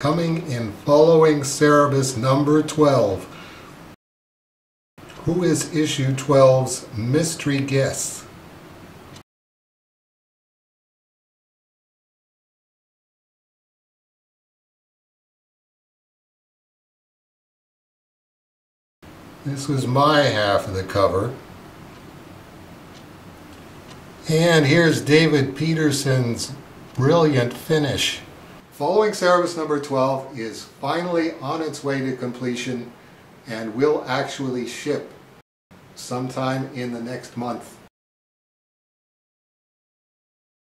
Coming in following Cerebus number 12. Who is issue 12's mystery guest? This was my half of the cover. And here's David Petersen's brilliant finish. Following Cerebus number 12 is finally on its way to completion and will actually ship sometime in the next month.